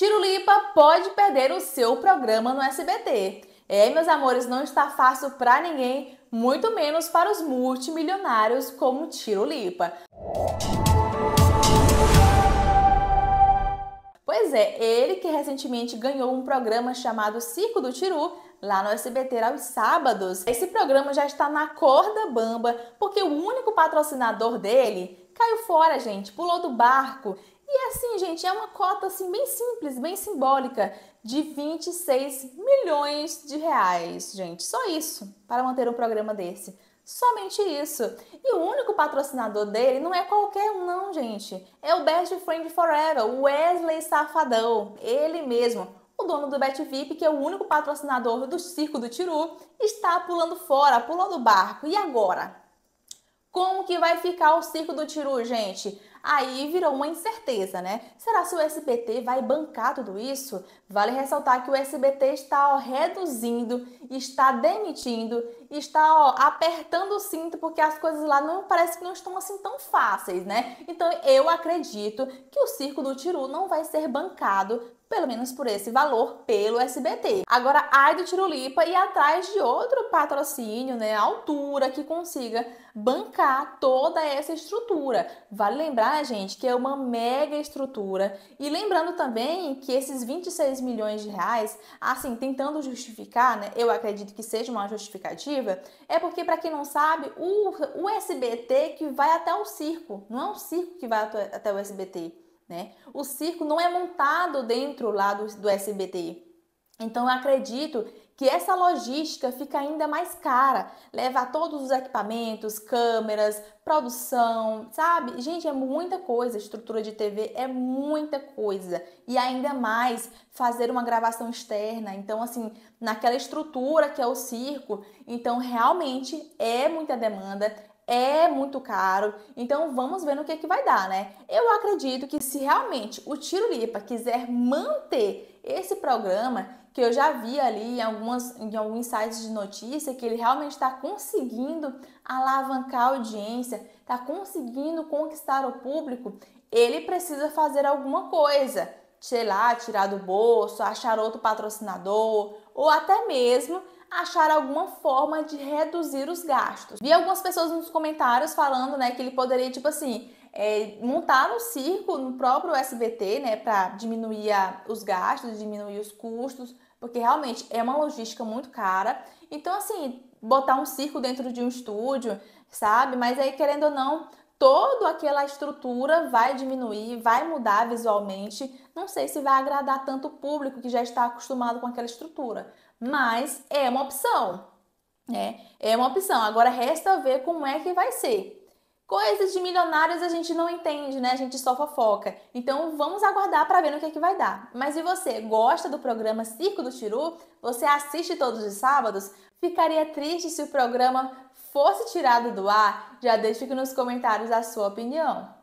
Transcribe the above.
Tirulipa pode perder o seu programa no SBT. É, meus amores, não está fácil para ninguém, muito menos para os multimilionários como Tirulipa. Pois é, ele que recentemente ganhou um programa chamado Circo do Tiru, lá no SBT aos sábados. Esse programa já está na corda bamba, porque o único patrocinador dele caiu fora, gente, pulou do barco e assim, gente, é uma cota assim bem simples, bem simbólica, de 26 milhões de reais, gente. Só isso para manter um programa desse. Somente isso. E o único patrocinador dele não é qualquer um, não, gente. É o Best Friend Forever, o Wesley Safadão. Ele mesmo, o dono do Bet VIP, que é o único patrocinador do Circo do Tiru, está pulando fora, pulou do barco. E agora? Como que vai ficar o Circo do Tiru, gente? Aí virou uma incerteza, né? Será se o SBT vai bancar tudo isso? Vale ressaltar que o SBT está ó, reduzindo, está demitindo, está ó, apertando o cinto porque as coisas lá não parece que não estão assim tão fáceis, né? Então eu acredito que o Circo do Tiru não vai ser bancado pelo menos por esse valor, pelo SBT. Agora, ai do Tirulipa e atrás de outro patrocínio, né, altura, que consiga bancar toda essa estrutura. Vale lembrar, gente, que é uma mega estrutura. E lembrando também que esses 26 milhões de reais, assim, tentando justificar, né, eu acredito que seja uma justificativa, é porque, para quem não sabe, o, o SBT que vai até o circo, não é o circo que vai até o SBT. Né? O circo não é montado dentro lá do, do SBT. Então eu acredito que essa logística fica ainda mais cara. Levar todos os equipamentos, câmeras, produção, sabe? Gente, é muita coisa. Estrutura de TV é muita coisa. E ainda mais fazer uma gravação externa. Então, assim, naquela estrutura que é o circo, então realmente é muita demanda, é muito caro, então vamos ver no que, que vai dar, né? Eu acredito que se realmente o Tiro Lipa quiser manter esse programa, que eu já vi ali em, algumas, em alguns sites de notícia, que ele realmente está conseguindo alavancar a audiência, está conseguindo conquistar o público, ele precisa fazer alguma coisa. Sei lá, tirar do bolso, achar outro patrocinador, ou até mesmo achar alguma forma de reduzir os gastos. Vi algumas pessoas nos comentários falando, né, que ele poderia, tipo assim, é, montar no circo, no próprio SBT, né, para diminuir a, os gastos, diminuir os custos, porque realmente é uma logística muito cara. Então, assim, botar um circo dentro de um estúdio, sabe? Mas aí, querendo ou não, toda aquela estrutura vai diminuir, vai mudar visualmente. Não sei se vai agradar tanto o público que já está acostumado com aquela estrutura mas é uma opção, né? É uma opção. Agora resta ver como é que vai ser. Coisas de milionários a gente não entende, né? A gente só fofoca. Então vamos aguardar para ver no que, é que vai dar. Mas e você, gosta do programa Circo do Tiru? Você assiste todos os sábados? Ficaria triste se o programa fosse tirado do ar? Já deixe aqui nos comentários a sua opinião.